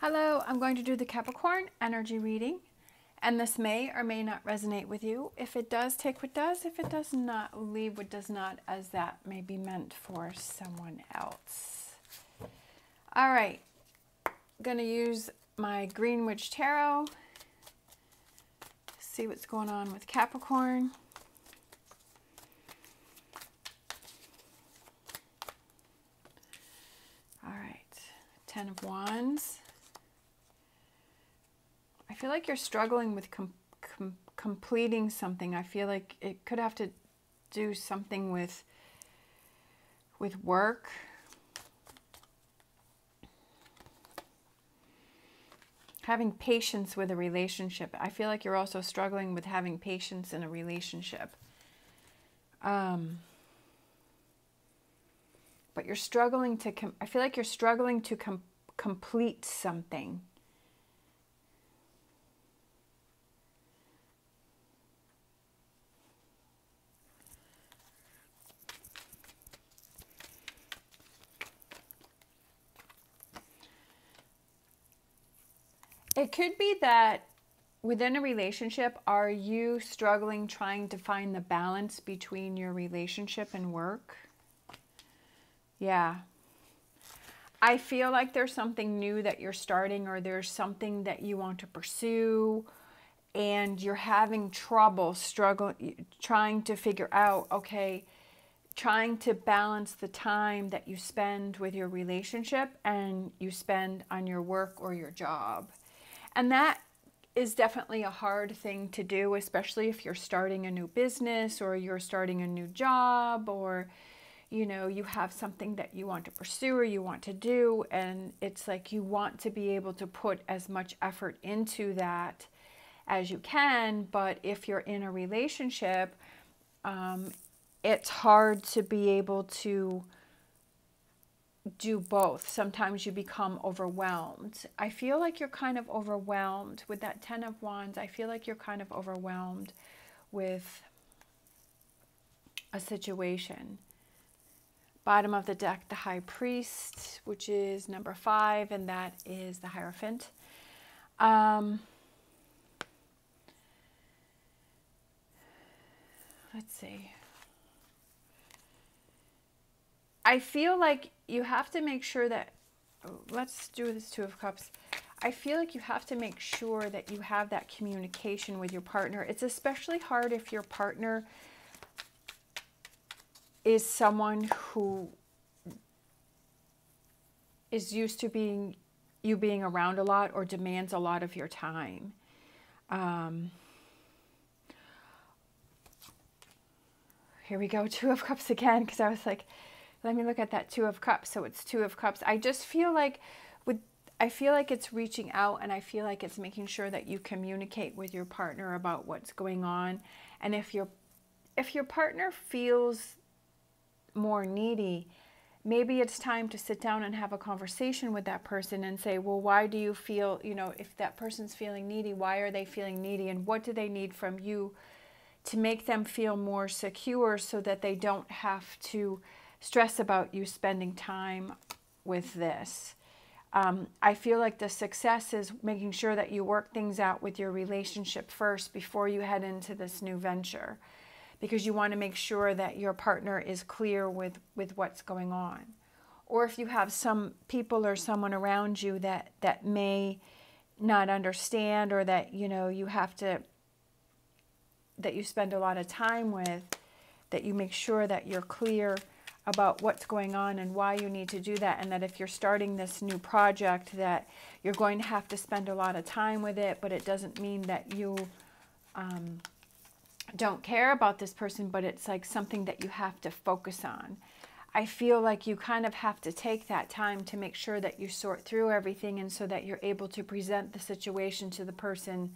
Hello, I'm going to do the Capricorn energy reading, and this may or may not resonate with you. If it does, take what does. If it does not, leave what does not, as that may be meant for someone else. All right, I'm going to use my Green Witch Tarot. See what's going on with Capricorn. All right, Ten of Wands feel like you're struggling with com com completing something. I feel like it could have to do something with with work. Having patience with a relationship. I feel like you're also struggling with having patience in a relationship. Um, but you're struggling to, I feel like you're struggling to com complete something. It could be that within a relationship, are you struggling trying to find the balance between your relationship and work? Yeah. I feel like there's something new that you're starting or there's something that you want to pursue and you're having trouble struggling trying to figure out okay trying to balance the time that you spend with your relationship and you spend on your work or your job and that is definitely a hard thing to do, especially if you're starting a new business or you're starting a new job or you know, you have something that you want to pursue or you want to do. And it's like you want to be able to put as much effort into that as you can, but if you're in a relationship, um, it's hard to be able to do both. Sometimes you become overwhelmed. I feel like you're kind of overwhelmed with that 10 of wands. I feel like you're kind of overwhelmed with a situation. Bottom of the deck, the high priest, which is number five, and that is the Hierophant. Um, let's see. I feel like you have to make sure that, oh, let's do this Two of Cups. I feel like you have to make sure that you have that communication with your partner. It's especially hard if your partner is someone who is used to being you being around a lot or demands a lot of your time. Um, here we go, Two of Cups again, because I was like, let me look at that two of cups. So it's two of cups. I just feel like with i feel like it's reaching out and i feel like it's making sure that you communicate with your partner about what's going on. And if your if your partner feels more needy maybe it's time to sit down and have a conversation with that person and say well why do you feel you know if that person's feeling needy why are they feeling needy? And what do they need from you to make them feel more secure so that they don't have to stress about you spending time with this. Um, I feel like the success is making sure that you work things out with your relationship first before you head into this new venture because you want to make sure that your partner is clear with, with what's going on. Or if you have some people or someone around you that, that may not understand or that you know you have to that you spend a lot of time with that you make sure that you're clear about what's going on and why you need to do that and that if you're starting this new project that you're going to have to spend a lot of time with it but it doesn't mean that you um, don't care about this person but it's like something that you have to focus on. I feel like you kind of have to take that time to make sure that you sort through everything and so that you're able to present the situation to the person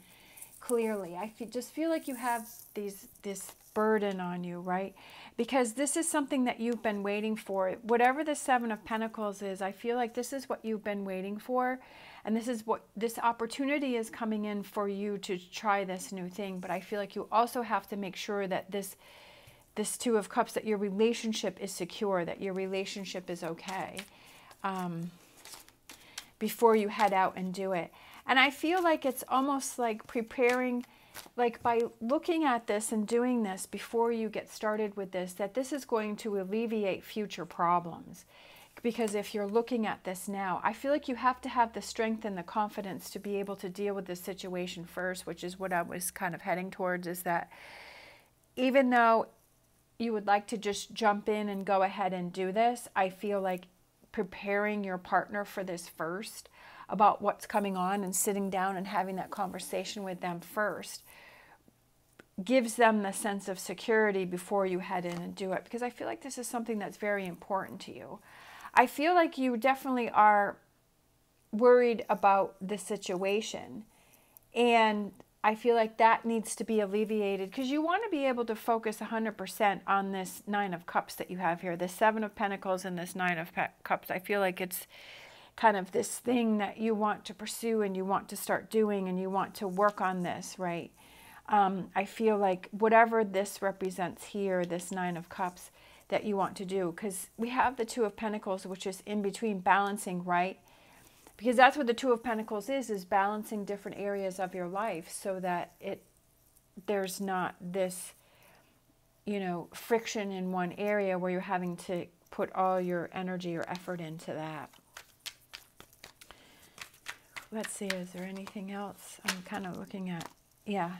clearly. I just feel like you have these this burden on you, right? Because this is something that you've been waiting for. Whatever the 7 of pentacles is, I feel like this is what you've been waiting for and this is what this opportunity is coming in for you to try this new thing, but I feel like you also have to make sure that this this 2 of cups that your relationship is secure, that your relationship is okay. Um, before you head out and do it. And I feel like it's almost like preparing, like by looking at this and doing this before you get started with this, that this is going to alleviate future problems. Because if you're looking at this now, I feel like you have to have the strength and the confidence to be able to deal with this situation first, which is what I was kind of heading towards is that even though you would like to just jump in and go ahead and do this, I feel like preparing your partner for this first about what's coming on and sitting down and having that conversation with them first gives them the sense of security before you head in and do it because I feel like this is something that's very important to you. I feel like you definitely are worried about the situation and I feel like that needs to be alleviated because you want to be able to focus 100% on this Nine of Cups that you have here, the Seven of Pentacles and this Nine of Cups. I feel like it's kind of this thing that you want to pursue and you want to start doing and you want to work on this, right? Um, I feel like whatever this represents here, this Nine of Cups, that you want to do, because we have the Two of Pentacles, which is in between balancing, right? because that's what the two of pentacles is is balancing different areas of your life so that it there's not this you know friction in one area where you're having to put all your energy or effort into that let's see is there anything else i'm kind of looking at yeah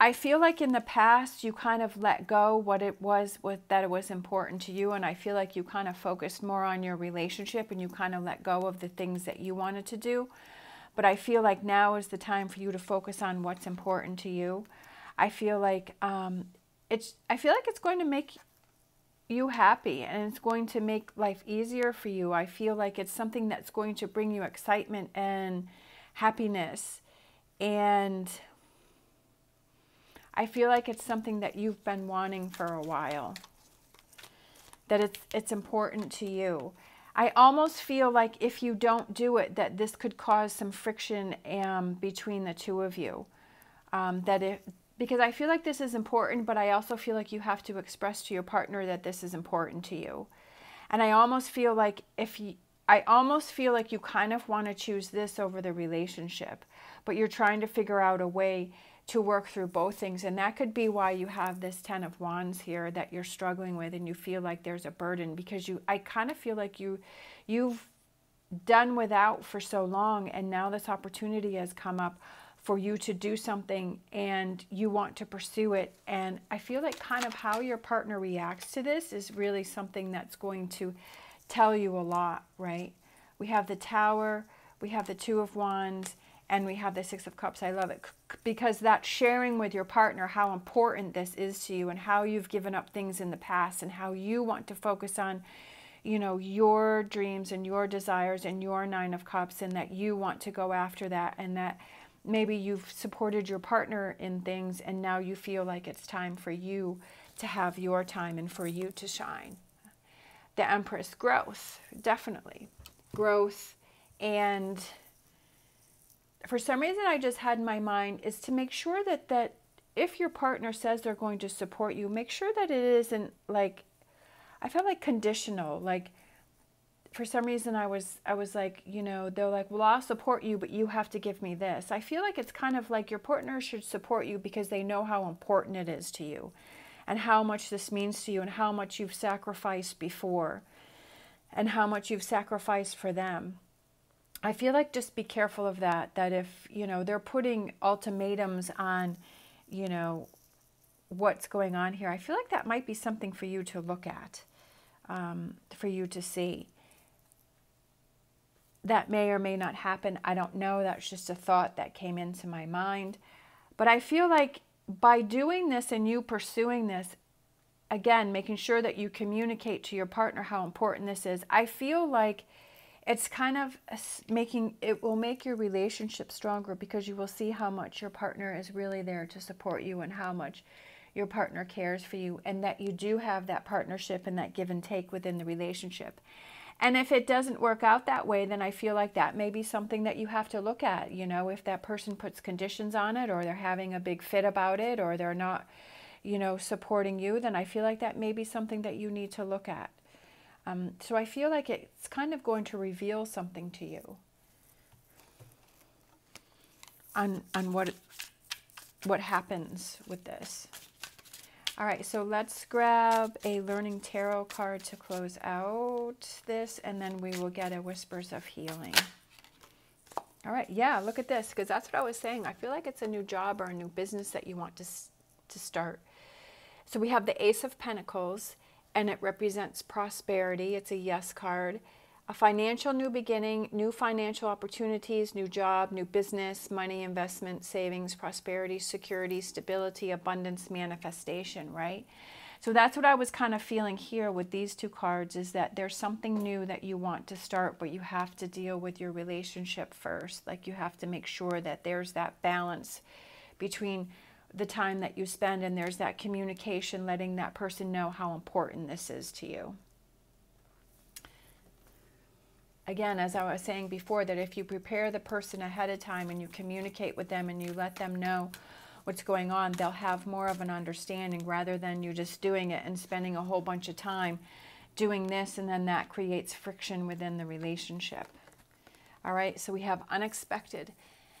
I feel like in the past you kind of let go what it was with, that it was important to you, and I feel like you kind of focused more on your relationship and you kind of let go of the things that you wanted to do. But I feel like now is the time for you to focus on what's important to you. I feel like um, it's I feel like it's going to make you happy and it's going to make life easier for you. I feel like it's something that's going to bring you excitement and happiness and I feel like it's something that you've been wanting for a while. That it's it's important to you. I almost feel like if you don't do it, that this could cause some friction um, between the two of you. Um, that if because I feel like this is important, but I also feel like you have to express to your partner that this is important to you. And I almost feel like if you, I almost feel like you kind of want to choose this over the relationship, but you're trying to figure out a way to work through both things. And that could be why you have this 10 of wands here that you're struggling with and you feel like there's a burden because you I kind of feel like you you've done without for so long and now this opportunity has come up for you to do something and you want to pursue it and I feel like kind of how your partner reacts to this is really something that's going to tell you a lot, right? We have the tower, we have the 2 of wands and we have the Six of Cups. I love it because that sharing with your partner how important this is to you and how you've given up things in the past and how you want to focus on, you know, your dreams and your desires and your Nine of Cups and that you want to go after that and that maybe you've supported your partner in things and now you feel like it's time for you to have your time and for you to shine. The Empress, growth, definitely. Growth and for some reason I just had in my mind is to make sure that that if your partner says they're going to support you, make sure that it isn't like I felt like conditional, like for some reason I was I was like, you know, they're like, "Well, I'll support you, but you have to give me this." I feel like it's kind of like your partner should support you because they know how important it is to you and how much this means to you and how much you've sacrificed before and how much you've sacrificed for them. I feel like just be careful of that. That if, you know, they're putting ultimatums on, you know, what's going on here, I feel like that might be something for you to look at, um, for you to see. That may or may not happen. I don't know. That's just a thought that came into my mind. But I feel like by doing this and you pursuing this, again, making sure that you communicate to your partner how important this is, I feel like it's kind of making it will make your relationship stronger because you will see how much your partner is really there to support you and how much your partner cares for you and that you do have that partnership and that give and take within the relationship. And if it doesn't work out that way, then I feel like that may be something that you have to look at. You know, if that person puts conditions on it or they're having a big fit about it or they're not, you know, supporting you, then I feel like that may be something that you need to look at. Um, so I feel like it's kind of going to reveal something to you on on what what happens with this. All right, so let's grab a Learning Tarot card to close out this, and then we will get a Whispers of Healing. All right, yeah, look at this, because that's what I was saying. I feel like it's a new job or a new business that you want to, to start. So we have the Ace of Pentacles, and it represents prosperity. It's a yes card. A financial new beginning, new financial opportunities, new job, new business, money, investment, savings, prosperity, security, stability, abundance, manifestation, right? So that's what I was kind of feeling here with these two cards is that there's something new that you want to start, but you have to deal with your relationship first. Like you have to make sure that there's that balance between the time that you spend and there's that communication, letting that person know how important this is to you. Again, as I was saying before, that if you prepare the person ahead of time and you communicate with them and you let them know what's going on, they'll have more of an understanding rather than you just doing it and spending a whole bunch of time doing this and then that creates friction within the relationship. All right, so we have unexpected.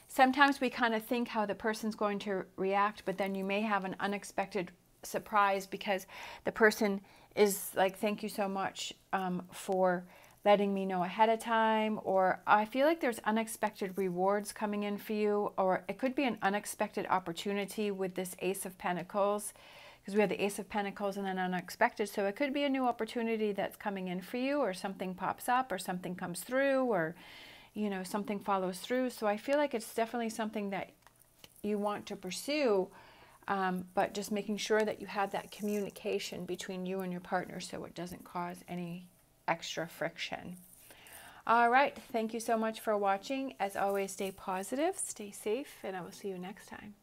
Sometimes we kind of think how the person's going to react, but then you may have an unexpected surprise because the person is like, thank you so much um, for letting me know ahead of time, or I feel like there's unexpected rewards coming in for you, or it could be an unexpected opportunity with this Ace of Pentacles, because we have the Ace of Pentacles and then unexpected. So it could be a new opportunity that's coming in for you, or something pops up, or something comes through, or you know, something follows through. So I feel like it's definitely something that you want to pursue. Um, but just making sure that you have that communication between you and your partner so it doesn't cause any extra friction. All right, thank you so much for watching. As always, stay positive, stay safe, and I will see you next time.